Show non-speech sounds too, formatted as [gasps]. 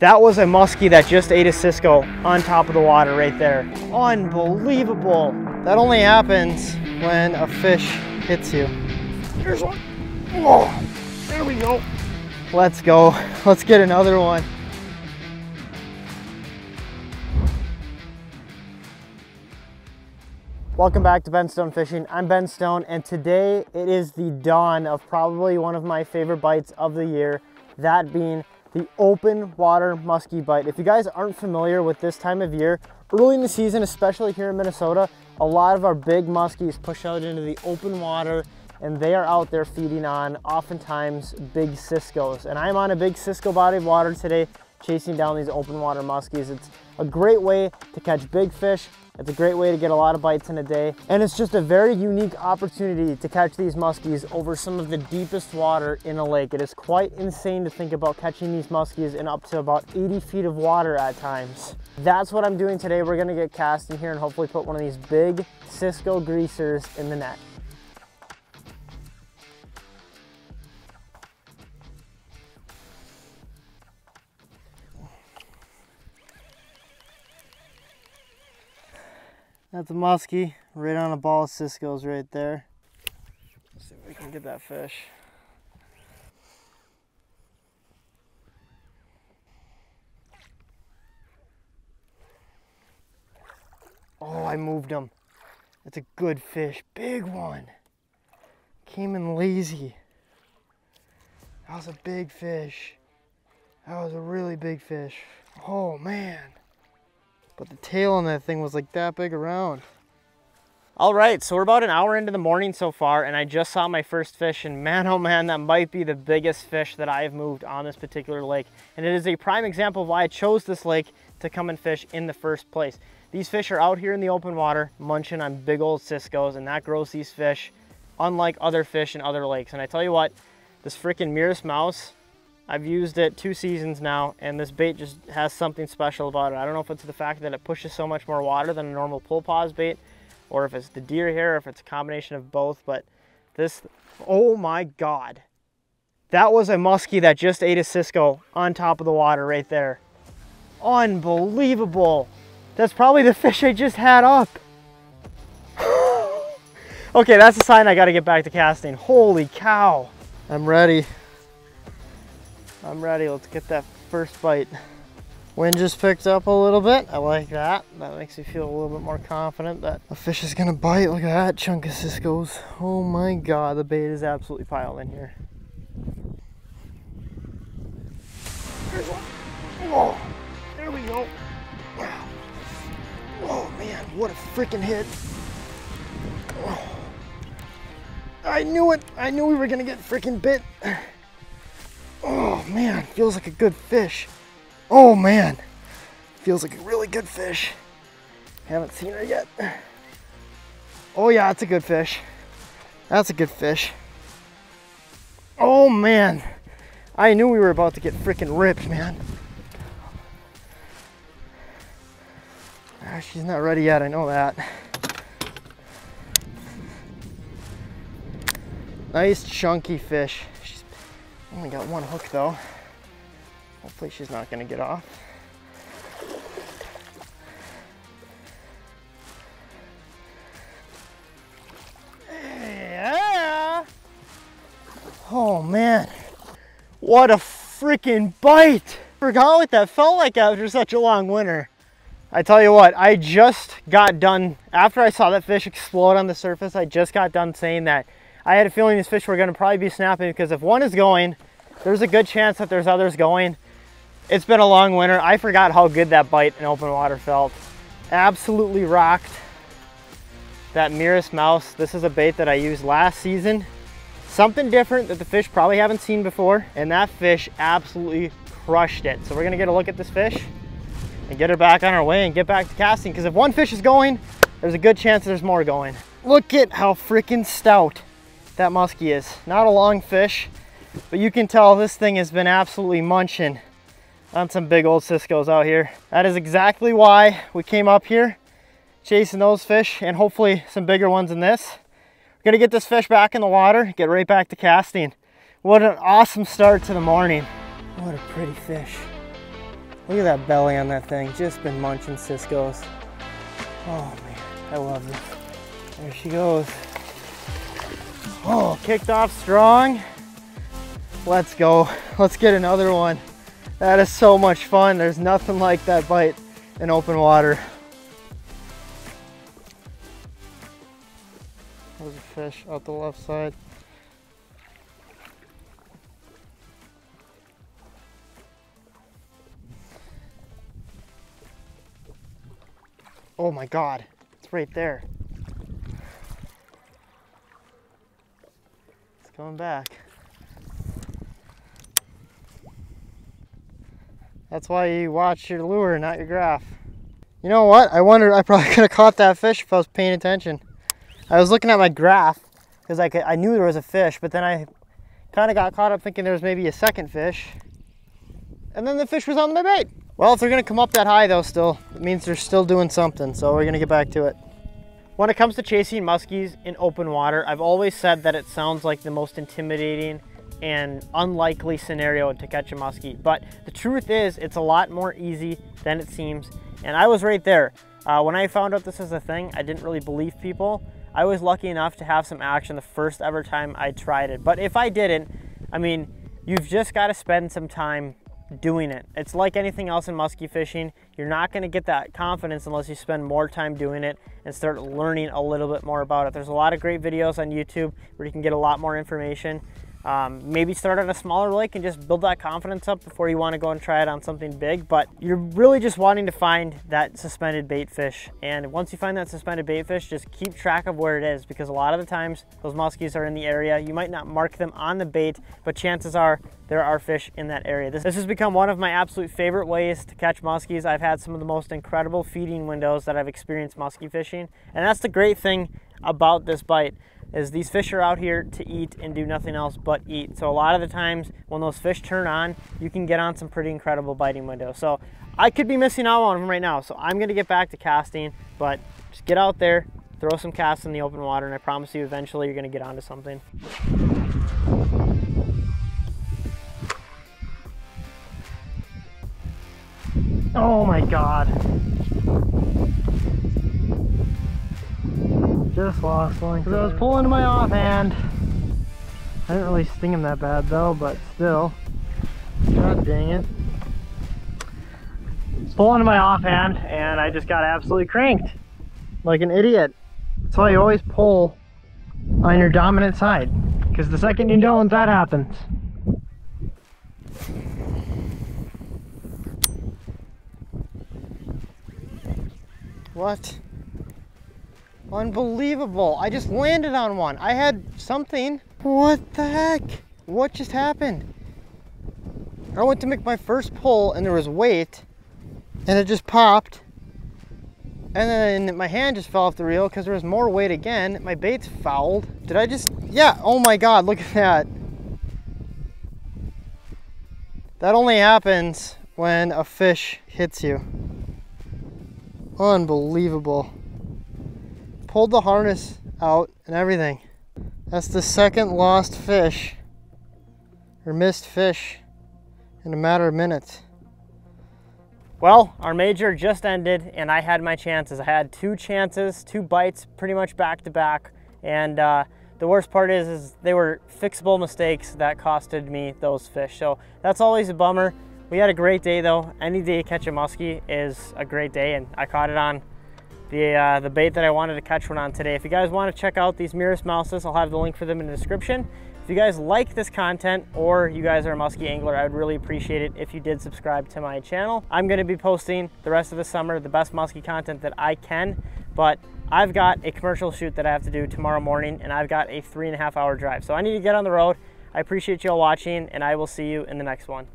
That was a muskie that just ate a Cisco on top of the water right there. Unbelievable. That only happens when a fish hits you. Here's one. Oh, there we go. Let's go. [laughs] Let's get another one. Welcome back to Ben Stone Fishing. I'm Ben Stone and today it is the dawn of probably one of my favorite bites of the year, that being the open water muskie bite. If you guys aren't familiar with this time of year, early in the season, especially here in Minnesota, a lot of our big muskies push out into the open water and they are out there feeding on oftentimes big Cisco's. And I'm on a big Cisco body of water today chasing down these open water muskies. It's a great way to catch big fish. It's a great way to get a lot of bites in a day. And it's just a very unique opportunity to catch these muskies over some of the deepest water in a lake. It is quite insane to think about catching these muskies in up to about 80 feet of water at times. That's what I'm doing today. We're gonna get casting here and hopefully put one of these big Cisco greasers in the net. That's a muskie right on a ball of Cisco's right there. Let's see if we can get that fish. Oh, I moved him. That's a good fish. Big one. Came in lazy. That was a big fish. That was a really big fish. Oh, man. But the tail on that thing was like that big around. All right, so we're about an hour into the morning so far, and I just saw my first fish, and man, oh man, that might be the biggest fish that I've moved on this particular lake. And it is a prime example of why I chose this lake to come and fish in the first place. These fish are out here in the open water, munching on big old Cisco's, and that grows these fish unlike other fish in other lakes. And I tell you what, this freaking Miuras mouse, I've used it two seasons now and this bait just has something special about it. I don't know if it's the fact that it pushes so much more water than a normal pull pause bait or if it's the deer hair, or if it's a combination of both, but this, oh my God. That was a muskie that just ate a Cisco on top of the water right there. Unbelievable. That's probably the fish I just had up. [gasps] okay, that's a sign I gotta get back to casting. Holy cow. I'm ready. I'm ready, let's get that first bite. Wind just picked up a little bit. I like that. That makes me feel a little bit more confident that a fish is gonna bite. Look at that chunk of Cisco's. Oh my God, the bait is absolutely piled in here. There's Oh, there we go. Wow. Oh man, what a freaking hit. Oh. I knew it. I knew we were gonna get freaking bit. Man, feels like a good fish. Oh man, feels like a really good fish. Haven't seen her yet. Oh yeah, it's a good fish. That's a good fish. Oh man, I knew we were about to get freaking ripped, man. Ah, she's not ready yet, I know that. Nice chunky fish. Only got one hook though. Hopefully she's not gonna get off. Yeah. Oh man, what a freaking bite. Forgot what that felt like after such a long winter. I tell you what, I just got done, after I saw that fish explode on the surface, I just got done saying that I had a feeling these fish were gonna probably be snapping because if one is going, there's a good chance that there's others going. It's been a long winter. I forgot how good that bite in open water felt. Absolutely rocked. That Miuras mouse, this is a bait that I used last season. Something different that the fish probably haven't seen before, and that fish absolutely crushed it. So we're gonna get a look at this fish and get her back on our way and get back to casting, because if one fish is going, there's a good chance there's more going. Look at how freaking stout that muskie is. Not a long fish, but you can tell this thing has been absolutely munching on some big old Cisco's out here. That is exactly why we came up here chasing those fish and hopefully some bigger ones than this. We're gonna get this fish back in the water, get right back to casting. What an awesome start to the morning. What a pretty fish. Look at that belly on that thing. Just been munching Cisco's. Oh man, I love this. There she goes. Oh, kicked off strong. Let's go. Let's get another one. That is so much fun. There's nothing like that bite in open water. There's a fish out the left side. Oh my God, it's right there. Coming back. That's why you watch your lure, not your graph. You know what? I wonder, I probably [laughs] could have caught that fish if I was paying attention. I was looking at my graph because I, I knew there was a fish, but then I kind of got caught up thinking there was maybe a second fish. And then the fish was on my bait. Well, if they're gonna come up that high though still, it means they're still doing something, so we're gonna get back to it. When it comes to chasing muskies in open water, I've always said that it sounds like the most intimidating and unlikely scenario to catch a muskie. But the truth is, it's a lot more easy than it seems. And I was right there. Uh, when I found out this is a thing, I didn't really believe people. I was lucky enough to have some action the first ever time I tried it. But if I didn't, I mean, you've just got to spend some time doing it. It's like anything else in muskie fishing. You're not going to get that confidence unless you spend more time doing it and start learning a little bit more about it. There's a lot of great videos on YouTube where you can get a lot more information. Um, maybe start on a smaller lake and just build that confidence up before you want to go and try it on something big. But you're really just wanting to find that suspended bait fish. And once you find that suspended bait fish, just keep track of where it is because a lot of the times those muskies are in the area. You might not mark them on the bait, but chances are there are fish in that area. This, this has become one of my absolute favorite ways to catch muskies. I've had some of the most incredible feeding windows that I've experienced muskie fishing. And that's the great thing about this bite is these fish are out here to eat and do nothing else but eat. So a lot of the times when those fish turn on, you can get on some pretty incredible biting windows. So I could be missing out on them right now. So I'm gonna get back to casting, but just get out there, throw some casts in the open water, and I promise you eventually you're gonna get onto something. Oh my God. Just lost one because I was pulling to my offhand. I didn't really sting him that bad though, but still. God dang it. Pulling to my offhand and I just got absolutely cranked. Like an idiot. That's why you always pull on your dominant side. Because the second you don't, that happens. What? Unbelievable. I just landed on one. I had something. What the heck? What just happened? I went to make my first pull and there was weight and it just popped. And then my hand just fell off the reel because there was more weight again. My bait's fouled. Did I just, yeah, oh my God, look at that. That only happens when a fish hits you. Unbelievable pulled the harness out and everything. That's the second lost fish or missed fish in a matter of minutes. Well, our major just ended and I had my chances. I had two chances, two bites pretty much back to back. And uh, the worst part is, is they were fixable mistakes that costed me those fish. So that's always a bummer. We had a great day though. Any day catch a muskie is a great day and I caught it on the, uh, the bait that I wanted to catch one on today. If you guys want to check out these Miuras mouses, I'll have the link for them in the description. If you guys like this content or you guys are a muskie angler, I would really appreciate it if you did subscribe to my channel. I'm going to be posting the rest of the summer the best muskie content that I can, but I've got a commercial shoot that I have to do tomorrow morning and I've got a three and a half hour drive. So I need to get on the road. I appreciate you all watching and I will see you in the next one.